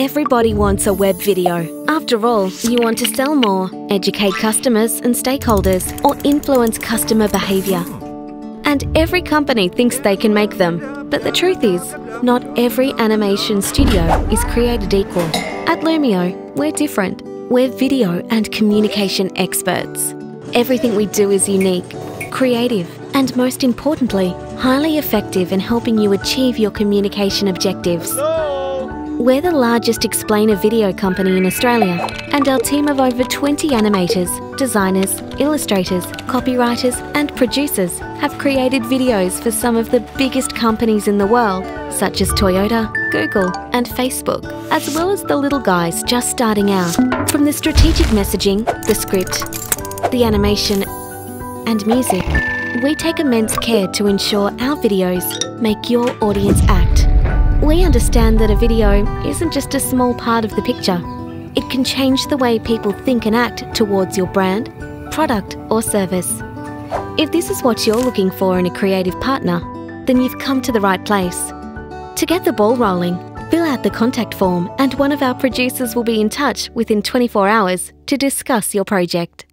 Everybody wants a web video. After all, you want to sell more, educate customers and stakeholders, or influence customer behaviour. And every company thinks they can make them. But the truth is, not every animation studio is created equal. At Lumeo, we're different. We're video and communication experts. Everything we do is unique, creative, and most importantly, highly effective in helping you achieve your communication objectives. We're the largest explainer video company in Australia, and our team of over 20 animators, designers, illustrators, copywriters, and producers have created videos for some of the biggest companies in the world, such as Toyota, Google, and Facebook, as well as the little guys just starting out. From the strategic messaging, the script, the animation, and music, we take immense care to ensure our videos make your audience act. We understand that a video isn't just a small part of the picture. It can change the way people think and act towards your brand, product, or service. If this is what you're looking for in a creative partner, then you've come to the right place. To get the ball rolling, fill out the contact form and one of our producers will be in touch within 24 hours to discuss your project.